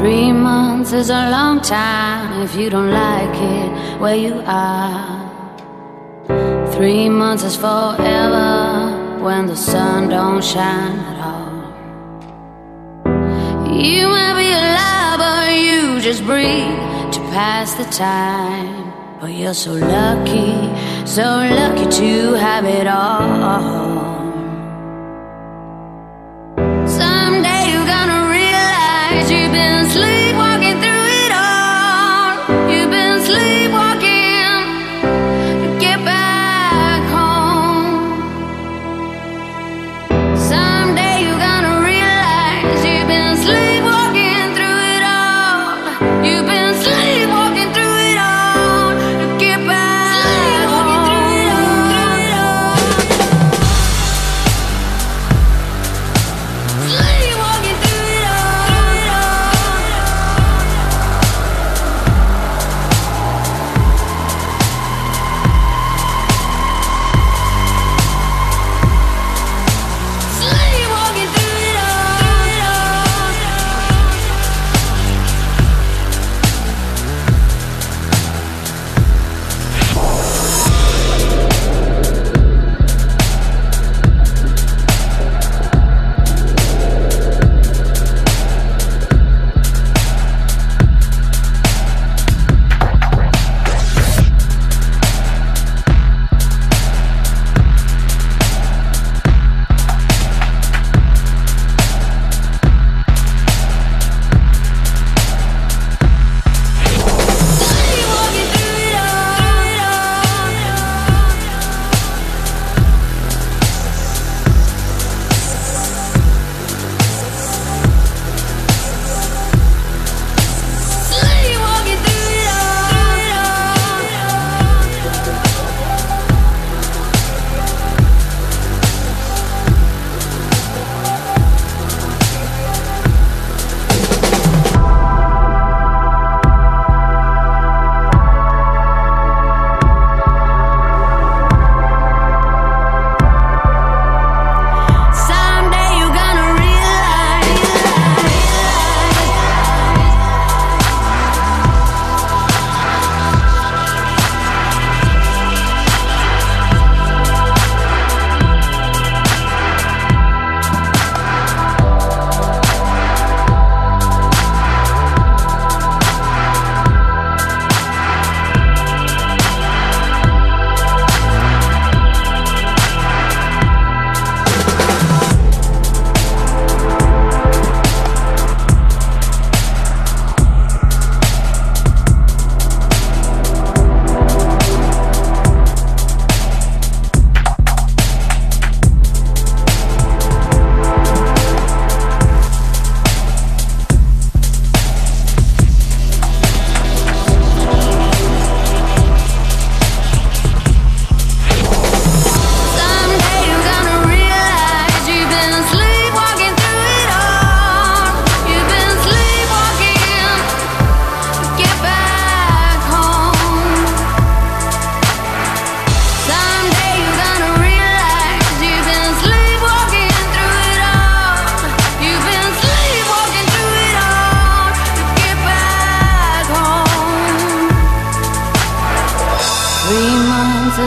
Three months is a long time if you don't like it where you are. Three months is forever when the sun don't shine at all. You might be alive, but you just breathe to pass the time. But you're so lucky, so lucky to have it all.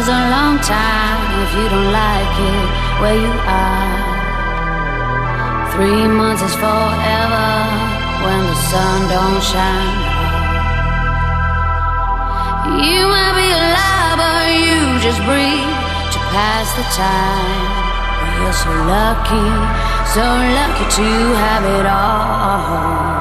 Is a long time if you don't like it where you are. Three months is forever when the sun don't shine. You might be alive, but you just breathe to pass the time. You're so lucky, so lucky to have it all.